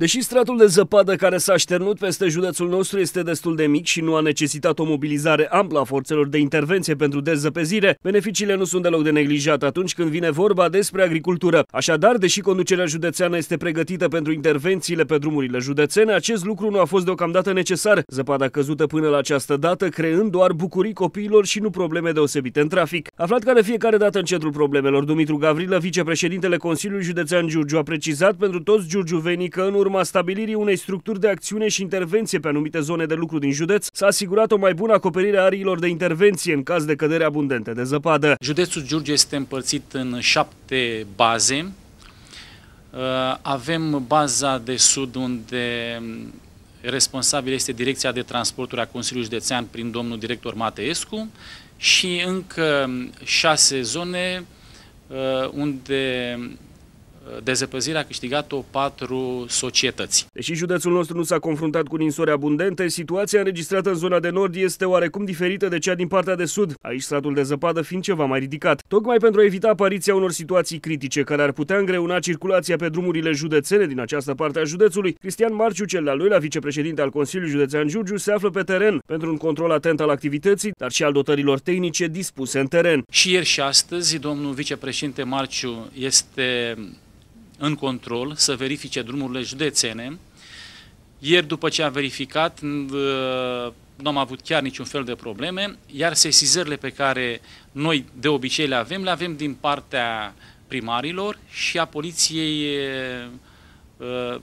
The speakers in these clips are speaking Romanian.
Deși stratul de zăpadă care s-a șternut peste județul nostru este destul de mic și nu a necesitat o mobilizare amplă a forțelor de intervenție pentru dezăpezire, beneficiile nu sunt deloc de neglijat atunci când vine vorba despre agricultură. Așadar, deși conducerea județeană este pregătită pentru intervențiile pe drumurile județene, acest lucru nu a fost deocamdată necesar. Zăpada căzută până la această dată, creând doar bucurii copiilor și nu probleme deosebite în trafic. Aflat ca de fiecare dată în centrul problemelor, Dumitru Gavrilă, vicepreședintele Consiliului Județean Giurgiu, a precizat pentru toți giurgiuvenii că în urmă urma stabilirii unei structuri de acțiune și intervenție pe anumite zone de lucru din județ, s-a asigurat o mai bună acoperire a ariilor de intervenție în caz de cădere abundente de zăpadă. Județul Giurgiu este împărțit în șapte baze. Uh, avem baza de sud unde responsabil este Direcția de Transporturi a Consiliului Județean prin domnul director Mateescu și încă șase zone uh, unde dezăpăzirea a câștigat-o patru societăți. Deși județul nostru nu s-a confruntat cu ninsori abundente, situația înregistrată în zona de nord este oarecum diferită de cea din partea de sud, aici stratul de zăpadă fiind ceva mai ridicat. Tocmai pentru a evita apariția unor situații critice care ar putea îngreuna circulația pe drumurile județene din această parte a județului, Cristian Marciu, cel de-al doilea vicepreședinte al Consiliului Județean Giurgiu, se află pe teren pentru un control atent al activității, dar și al dotărilor tehnice dispuse în teren. Și ieri și astăzi, domnul vicepreședinte Marciu este în control, să verifice drumurile județene. Ieri, după ce a verificat, nu am avut chiar niciun fel de probleme, iar sesizările pe care noi de obicei le avem, le avem din partea primarilor și a poliției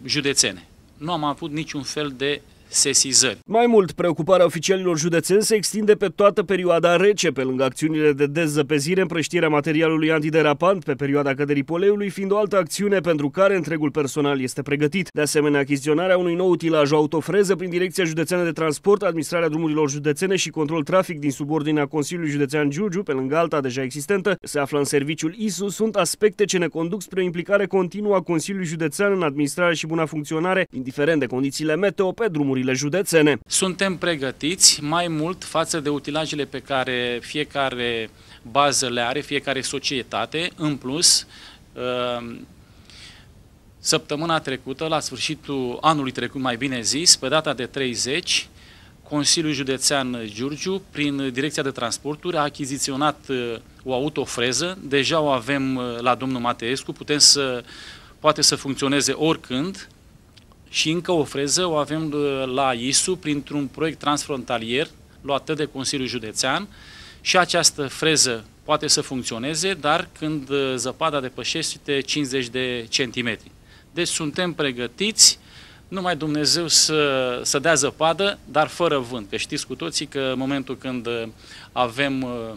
județene. Nu am avut niciun fel de sesizări. Mai mult, preocuparea oficialilor județeni se extinde pe toată perioada rece, pe lângă acțiunile de dezăpezire, împrăștirea materialului antiderapant pe perioada căderii poleiului, fiind o altă acțiune pentru care întregul personal este pregătit. De asemenea, achiziționarea unui nou utilaj autofreză prin Direcția Județeană de Transport, administrarea drumurilor județene și control trafic din subordinea Consiliului Județean Giurgiu, pe lângă alta deja existentă, se află în serviciul ISU, sunt aspecte ce ne conduc spre o implicare continuă a Consiliului Județean în administrare și bună funcționare, indiferent de condițiile meteo pe drumuri drumurile județene. Suntem pregătiți mai mult față de utilajele pe care fiecare bază le are, fiecare societate. În plus, uh, săptămâna trecută, la sfârșitul anului trecut, mai bine zis, pe data de 30, Consiliul Județean Giurgiu, prin Direcția de Transporturi, a achiziționat uh, o autofreză. Deja o avem uh, la domnul Mateescu, putem să, poate să funcționeze oricând și încă o freză o avem la ISU printr-un proiect transfrontalier luat de Consiliul Județean și această freză poate să funcționeze, dar când uh, zăpada depășește 50 de centimetri. Deci suntem pregătiți, numai Dumnezeu să, să dea zăpadă, dar fără vânt. Că știți cu toții că în momentul când uh, avem uh,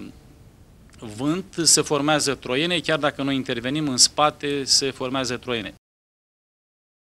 vânt, se formează troiene, chiar dacă noi intervenim în spate, se formează troiene.